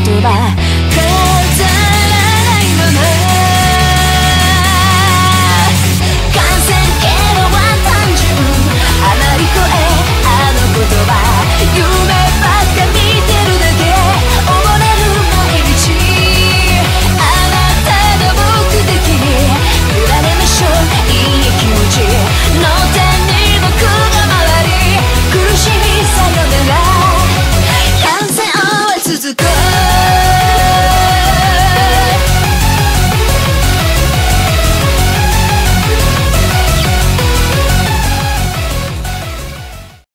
くと